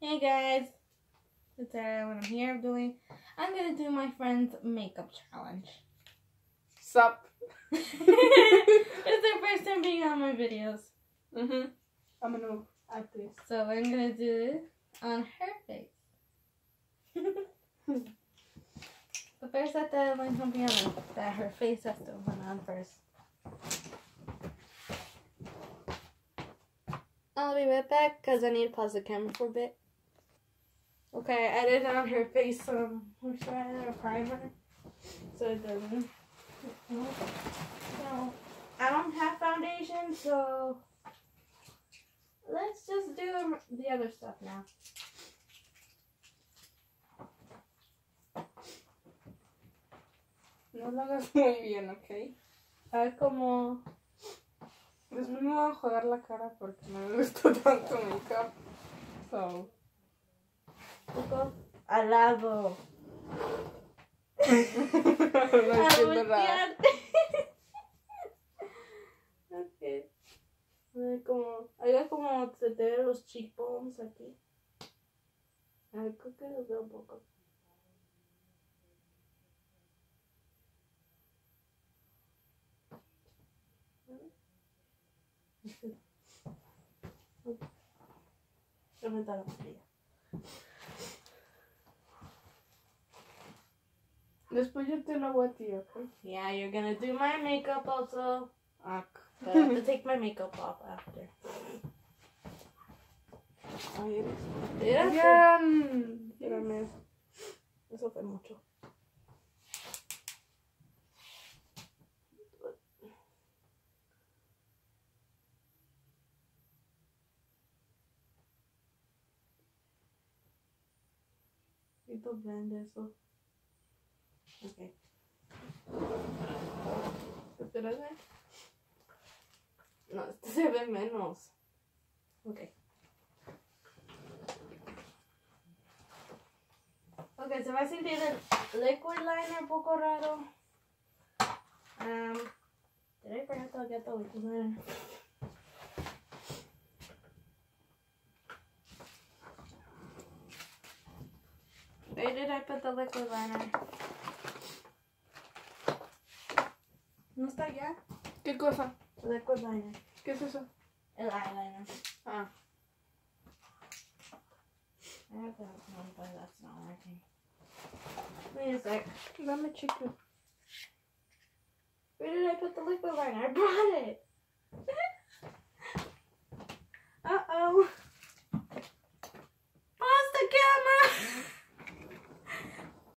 Hey guys, it's Sara. What I'm here doing, I'm gonna do my friend's makeup challenge. Sup? it's their first time being on my videos, Mhm. I'm gonna add this. so I'm gonna do it on her face. but first, I have to learn something else that her face has to run on first. I'll be right back because I need to pause the camera for a bit. Okay, I added on her face some moisturizer or primer so it doesn't. No, I don't have foundation, so let's just do the other stuff now. No lo hagas muy bien, ¿ok? A ver como Después me voy a jugar la cara porque no me gustó tanto make-up. So. Poco al lado. no entiendo nada. ok. Como, haga como se te ven los cheekbones aquí. A ver, creo que los veo un poco. Aumentar la. Después yo te lo hago a ti, ¿ok? Yeah, you're gonna do my makeup also. Ah. But I have to take my makeup off after. Ay, eres. Mira, Bien. Espérame. Eso fue mucho. Poquito blend eso. Ok. Espérate. No, este se ve menos. Ok. Ok, se va a sentir el liquid liner un poco raro. Um, did I forget to get the liquid liner? Where did I put the liquid liner? ¿No está allá? ¿Qué cosa? Liquid liner. ¿Qué es eso? El eyeliner. Ah. I have that one, but that's not working. Wait a sec. Dame chicle. Where did I put the liquid liner? I brought it.